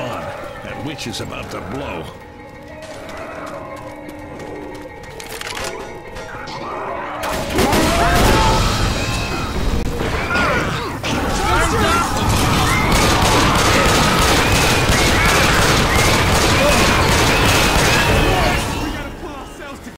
on. That witch is about to blow.